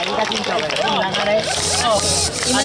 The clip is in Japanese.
飯田緊張が流れ。